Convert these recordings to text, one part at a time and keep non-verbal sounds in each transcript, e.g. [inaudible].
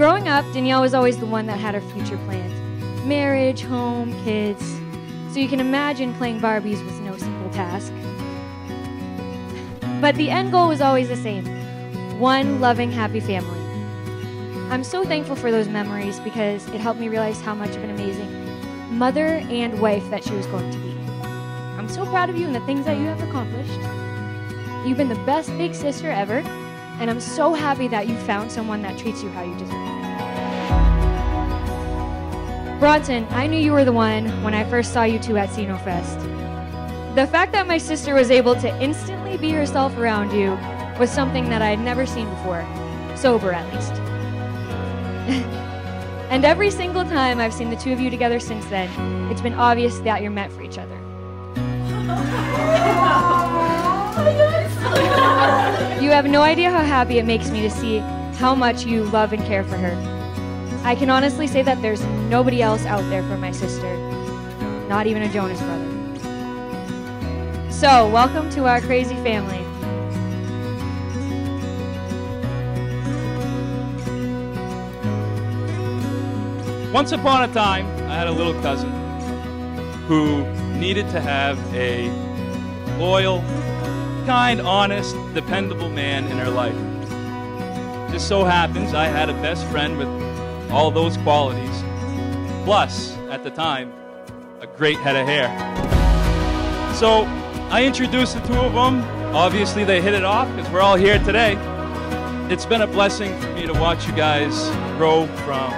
Growing up, Danielle was always the one that had her future planned marriage, home, kids. So you can imagine playing Barbies was no simple task. But the end goal was always the same one loving, happy family. I'm so thankful for those memories because it helped me realize how much of an amazing mother and wife that she was going to be. I'm so proud of you and the things that you have accomplished. You've been the best big sister ever, and I'm so happy that you found someone that treats you how you deserve. Bronson, I knew you were the one when I first saw you two at Sino Fest. The fact that my sister was able to instantly be herself around you was something that I had never seen before, sober at least. [laughs] and every single time I've seen the two of you together since then, it's been obvious that you're meant for each other. Have no idea how happy it makes me to see how much you love and care for her. I can honestly say that there's nobody else out there for my sister, not even a Jonas brother. So, welcome to our crazy family. Once upon a time, I had a little cousin who needed to have a loyal, kind, honest, dependable man in her life. Just so happens I had a best friend with all those qualities, plus, at the time, a great head of hair. So I introduced the two of them. Obviously, they hit it off because we're all here today. It's been a blessing for me to watch you guys grow from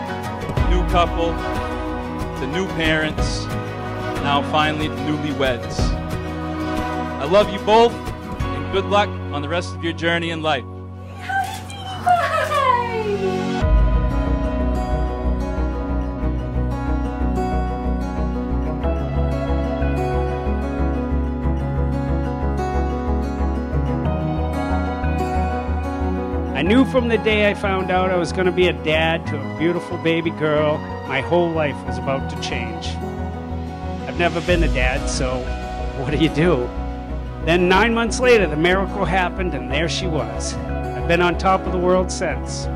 new couple to new parents, now finally newlyweds. I love you both, good luck on the rest of your journey in life. I knew from the day I found out I was going to be a dad to a beautiful baby girl, my whole life was about to change. I've never been a dad, so what do you do? Then, nine months later, the miracle happened, and there she was. I've been on top of the world since.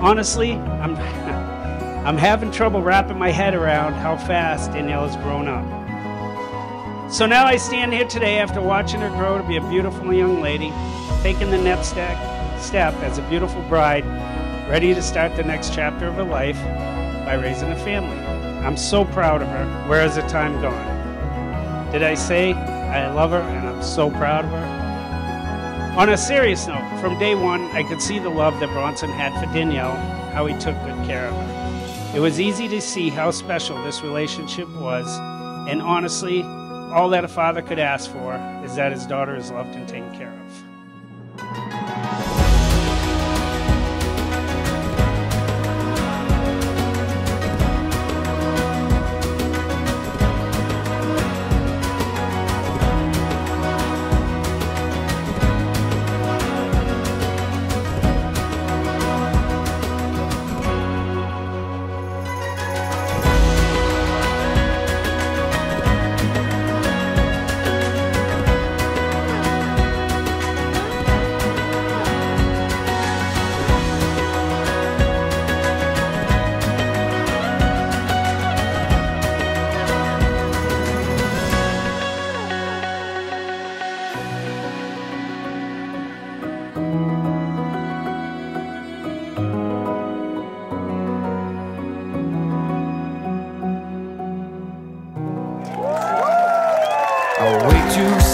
Honestly, I'm, [laughs] I'm having trouble wrapping my head around how fast Danielle has grown up. So now I stand here today after watching her grow to be a beautiful young lady taking the next step as a beautiful bride, ready to start the next chapter of her life by raising a family. I'm so proud of her. Where has the time gone? Did I say I love her and I'm so proud of her? On a serious note, from day one, I could see the love that Bronson had for Danielle, how he took good care of her. It was easy to see how special this relationship was, and honestly, all that a father could ask for is that his daughter is loved and taken care of.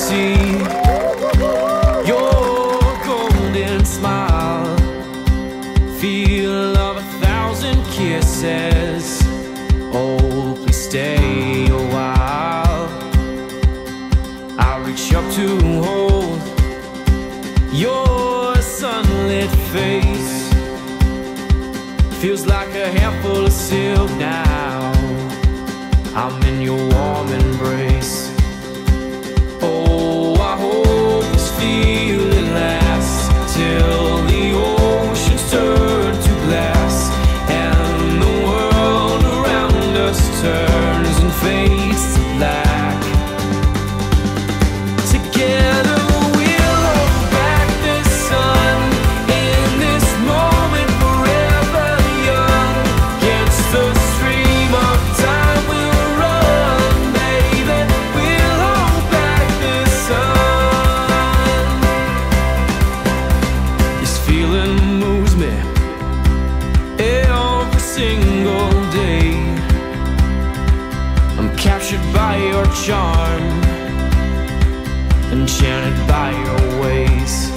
see your golden smile. Feel of a thousand kisses. Oh, please stay a while. I'll reach up to hold your sunlit face. Feels like a handful of silk now. I'm in your warm embrace. your charm, enchanted by your ways.